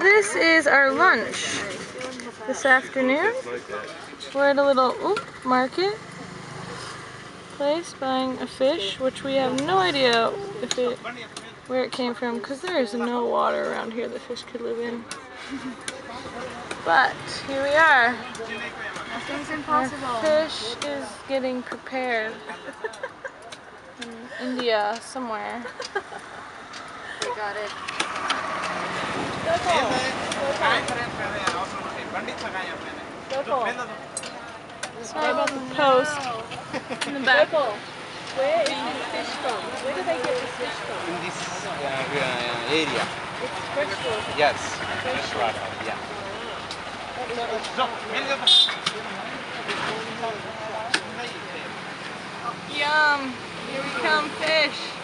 this is our lunch this afternoon. We're at a little oop, market place buying a fish, which we have no idea if it where it came from because there is no water around here the fish could live in. But here we are. Nothing's Our fish is getting prepared in India somewhere. We got it. Sorry about the post in the back. Where is this fish from? Where do they get this fish from? in this uh, uh, area. It's freshwater. Yes, fresh water. Yeah. Yum! Here we come, fish.